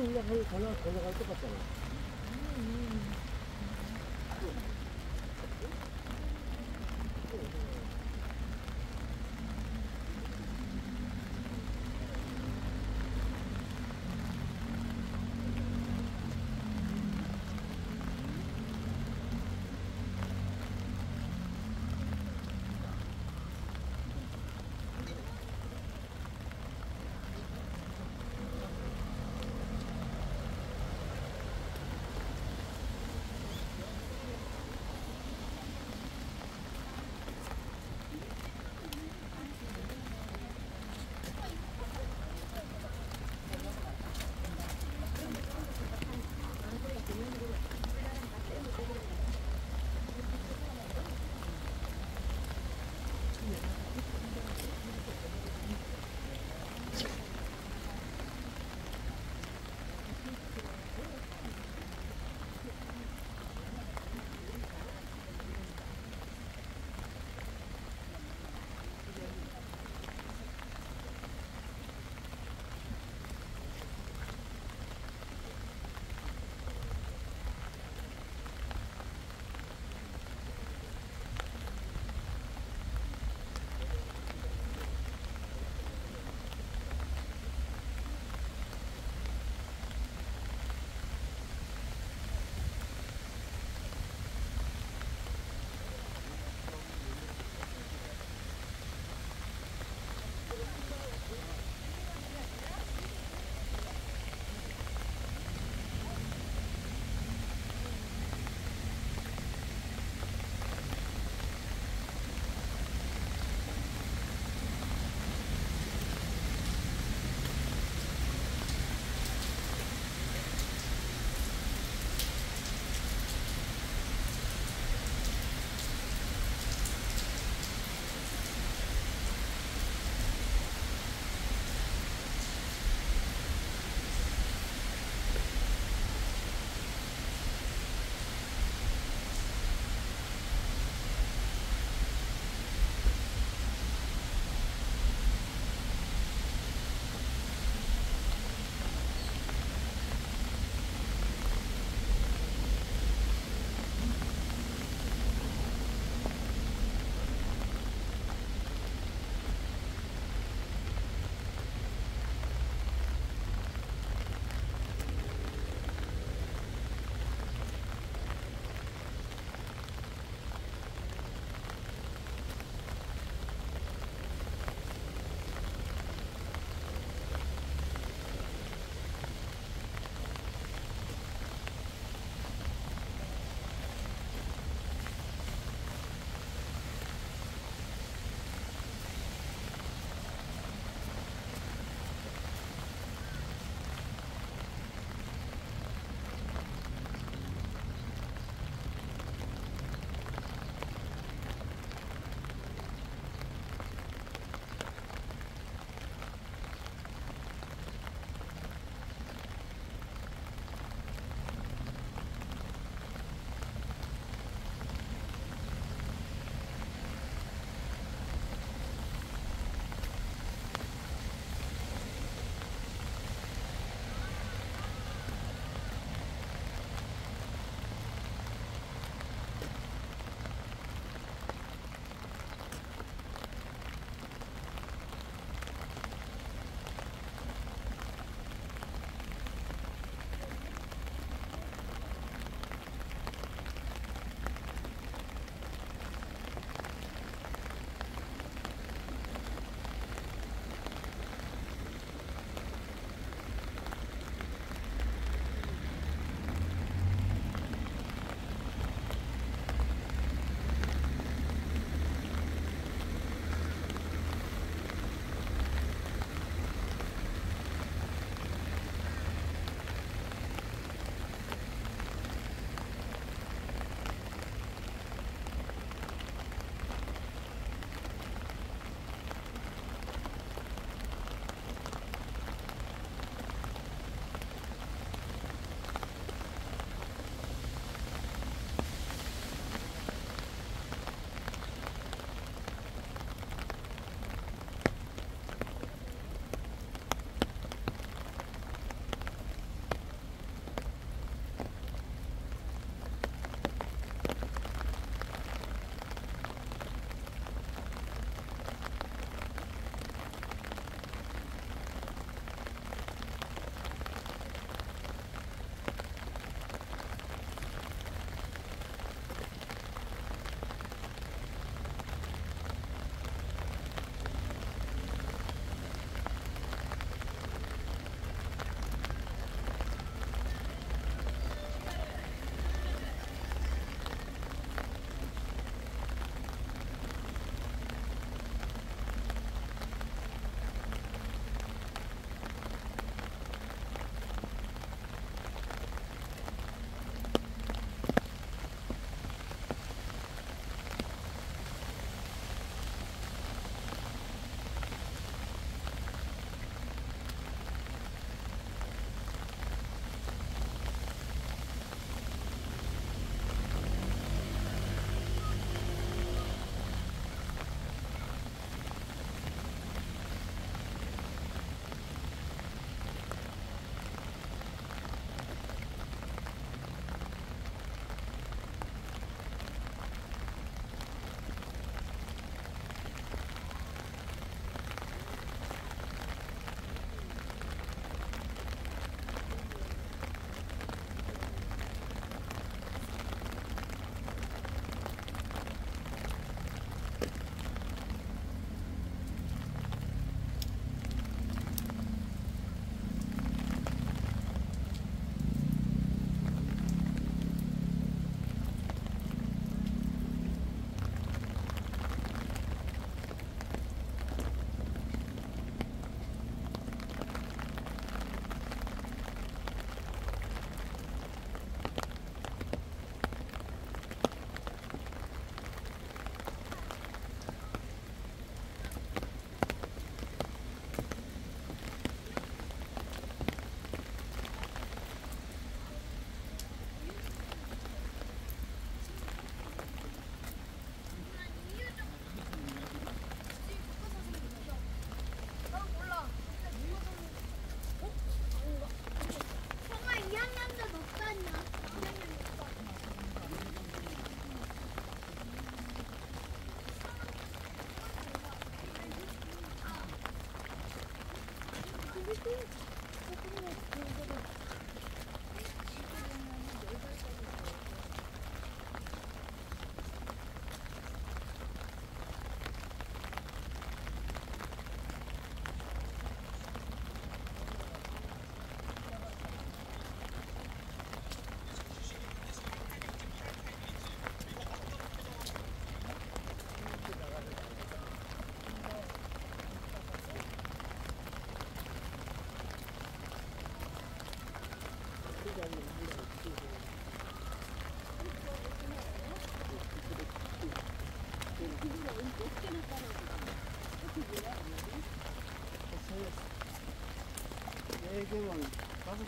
올라갈, 올라, 올라갈 것 같잖아. 네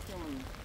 嗯。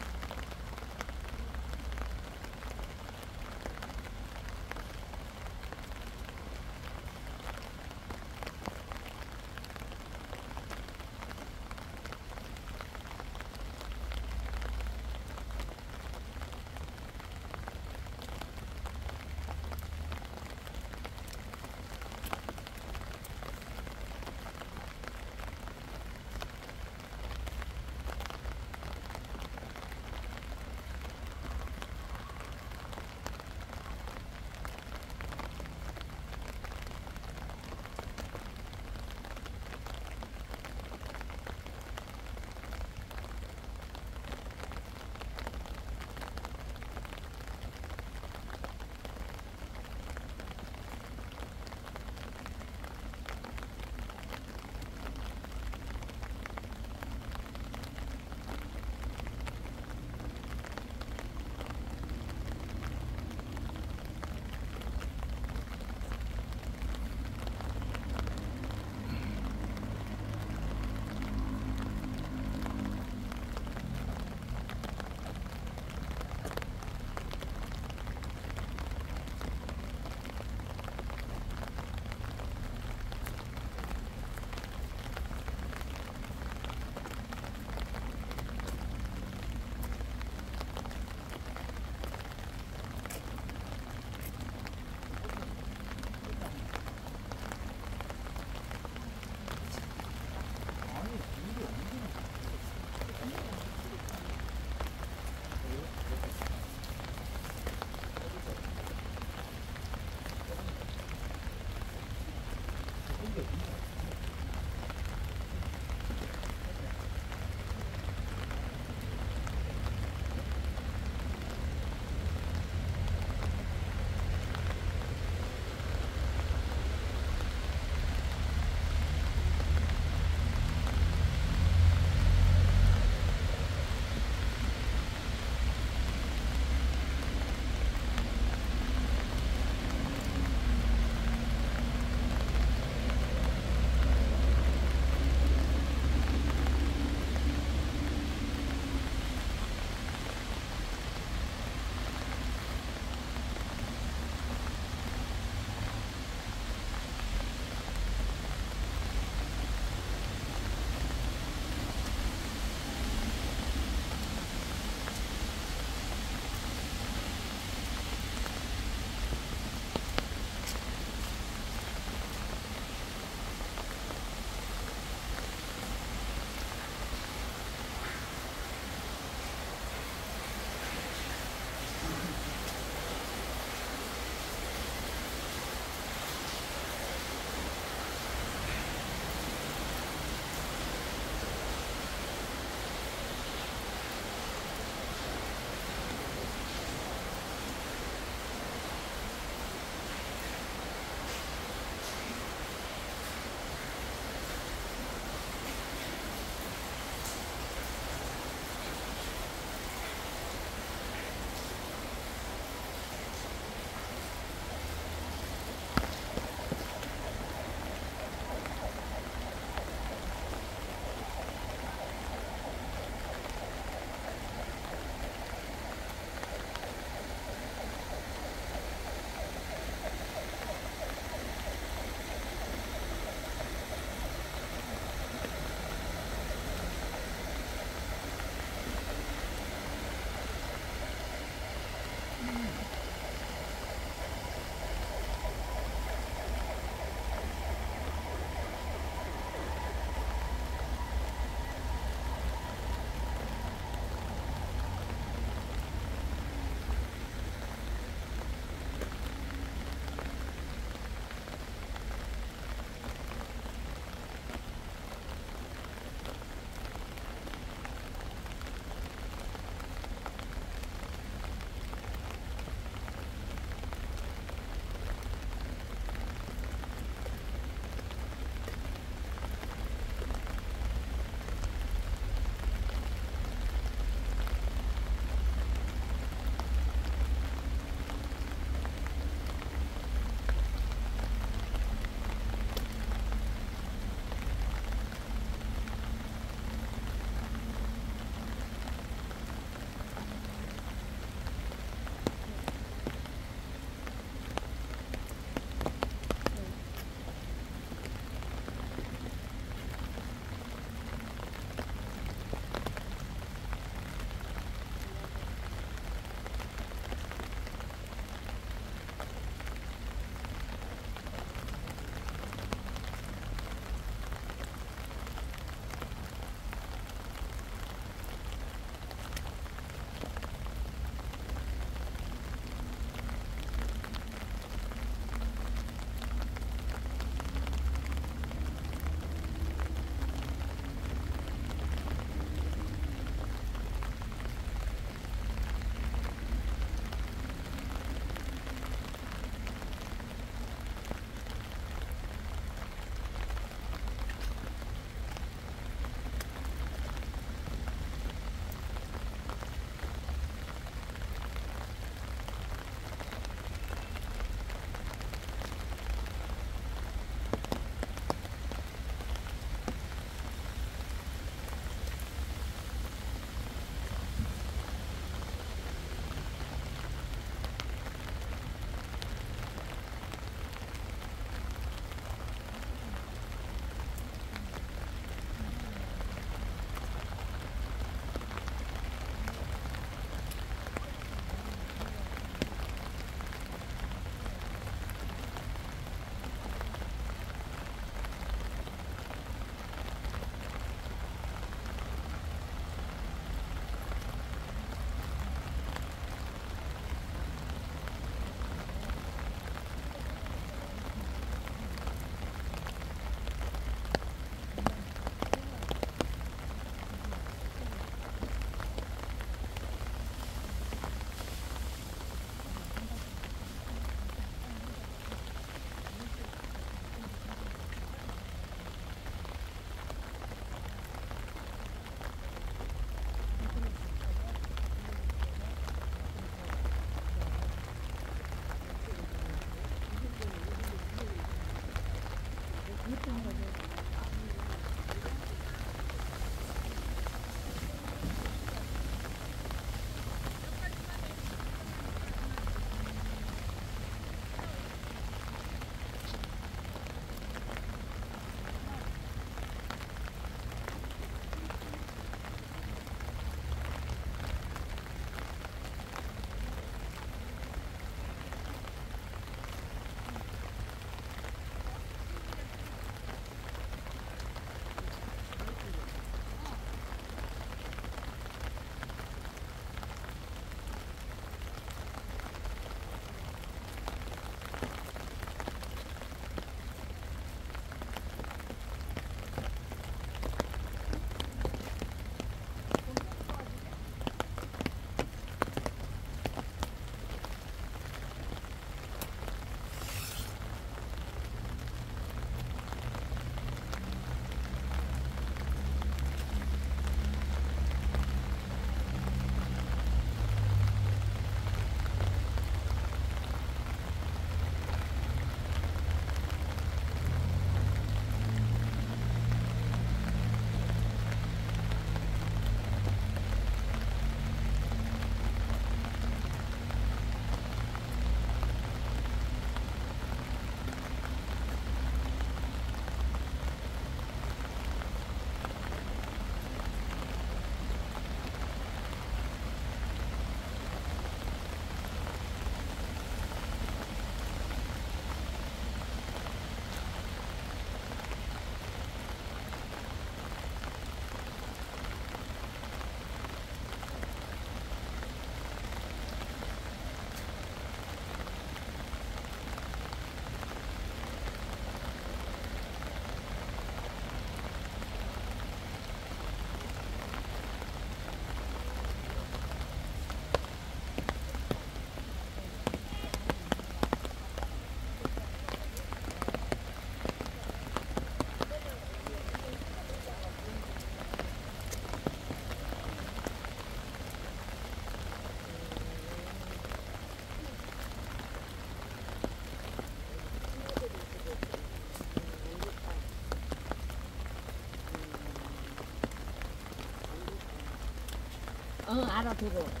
Nada, tuvo.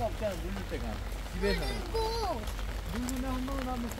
kapten, du är ute. Du vet inte. Du är inte.